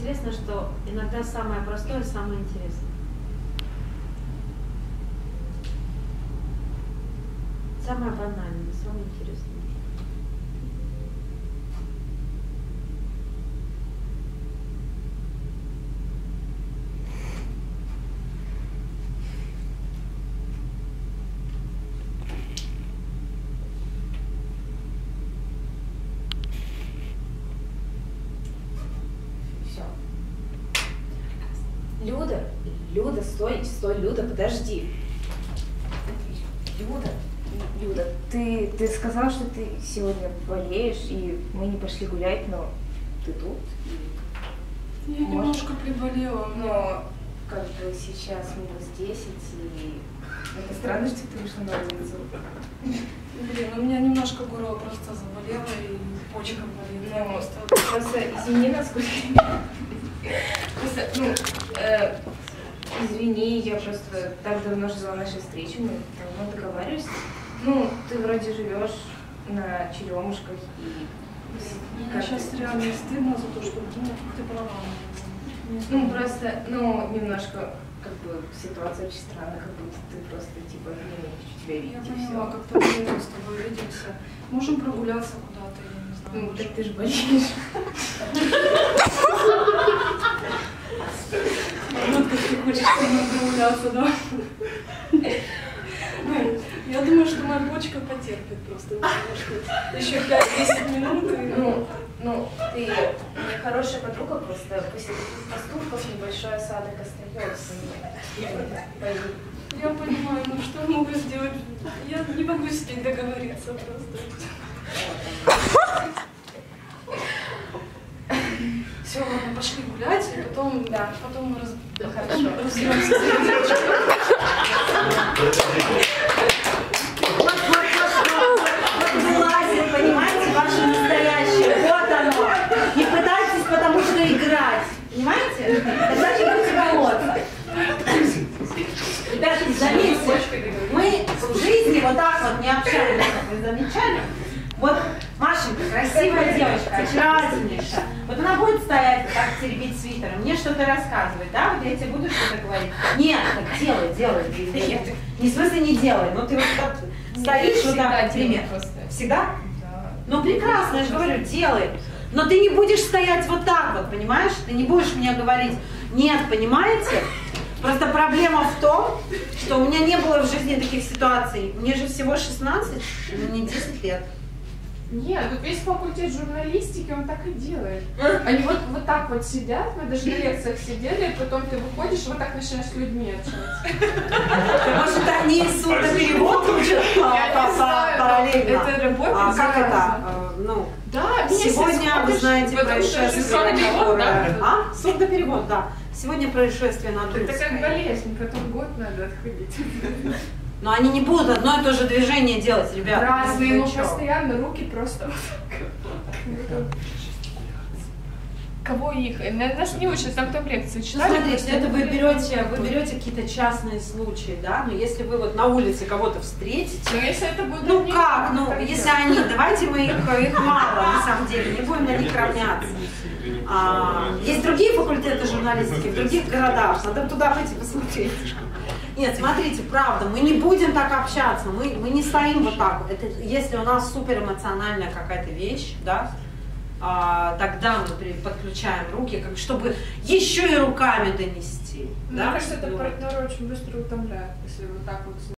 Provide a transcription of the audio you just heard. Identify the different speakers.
Speaker 1: интересно, что иногда самое простое самое интересное. Самое банальное, самое интересное.
Speaker 2: Все. Люда, Люда, стой, стой, Люда, подожди. Люда, Люда, ты, ты сказала, что ты сегодня болеешь, и мы не пошли гулять, но ты тут. и-
Speaker 3: Я
Speaker 2: Может-
Speaker 3: немножко приболела, но...
Speaker 2: Как бы сейчас минус 10, и это странно, что ты вышла на улицу.
Speaker 3: Блин, у меня немножко горло просто заболело и почка болит.
Speaker 2: Ну,
Speaker 3: просто...
Speaker 2: Просто извини нас, Просто, ну, э, извини, я просто так давно ждала нашей встречи, мы давно договаривались. Ну, ты вроде живешь на черемушках и...
Speaker 3: Мне
Speaker 2: как
Speaker 3: сейчас
Speaker 2: ты-
Speaker 3: реально стыдно за то, что ну, ты права.
Speaker 2: Ну, просто, ну, немножко, как бы, ситуация очень странная, как будто ты просто, типа, не хочу тебя
Speaker 3: Я
Speaker 2: видеть, и
Speaker 3: поняла, как-то мы с тобой видимся. Можем прогуляться куда-то, я не знаю.
Speaker 2: Ну, так ты же болеешь.
Speaker 3: Вот как ты хочешь со мной прогуляться, да? Я думаю, что моя почка потерпит просто. Еще 5-10 минут и...
Speaker 2: Ну, ну, ты мне хорошая подруга, просто после таких поступков небольшой осадок остается.
Speaker 3: Я понимаю, ну что могу сделать? Я не могу с ней договориться просто. Все, ладно, пошли гулять, и потом, да, потом мы раз...
Speaker 2: Хорошо.
Speaker 3: разберемся
Speaker 1: Понимаете? Не будете бороться. Ребятки, заметьте, мы в жизни вот так вот не общаемся. Вы замечали? Вот Машенька, красивая девочка, очаровательнейшая. Вот она будет стоять вот так теребить свитером, мне что-то рассказывать, да? Вот я тебе буду что-то говорить. Нет, так делай, делай. делай. Не в смысле не делай, но ты вот так стоишь вот так, например. Всегда?
Speaker 2: Да.
Speaker 1: Ну прекрасно, я же говорю, делай. Но ты не будешь стоять вот так вот, понимаешь? Ты не будешь мне говорить, нет, понимаете? Просто проблема в том, что у меня не было в жизни таких ситуаций. Мне же всего 16, ну не 10 лет.
Speaker 4: Нет, вот весь факультет журналистики, он так и делает. Они вот, вот так вот сидят, мы даже на лекциях сидели, и потом ты выходишь, вот так начинаешь с людьми общаться.
Speaker 1: Может, они учат по- по-
Speaker 4: знаю,
Speaker 1: параллельно?
Speaker 4: это работает
Speaker 1: А как это? э, Ну,
Speaker 4: Да,
Speaker 1: Сегодня, вы знаете, происшествие,
Speaker 4: да,
Speaker 1: А? Сурдоперевод, да. Сегодня происшествие на
Speaker 4: Это как болезнь, потом год надо отходить.
Speaker 1: Но они не будут одно и то же движение делать, ребята.
Speaker 4: Разные,
Speaker 1: чё?
Speaker 4: постоянно руки просто. Кого их? На- Нас не учат, там там лекции
Speaker 1: Ну,
Speaker 4: читали.
Speaker 1: смотрите,
Speaker 4: просто
Speaker 1: это вы берете, вы берете какие-то частные случаи, да, но если вы вот на улице кого-то встретите,
Speaker 4: Но если это будет
Speaker 1: ну как, ну, если они, давайте мы их, их мало, на самом деле, не будем на них равняться. А, есть другие факультеты журналистики в других городах, надо туда пойти посмотреть. Нет, смотрите, правда, мы не будем так общаться, мы, мы не стоим вот так. Это, если у нас супер эмоциональная какая-то вещь, да, а, тогда мы при- подключаем руки, как чтобы еще и руками донести.
Speaker 4: Мне
Speaker 1: да?
Speaker 4: кажется, это партнера очень быстро утомляет, если вот так вот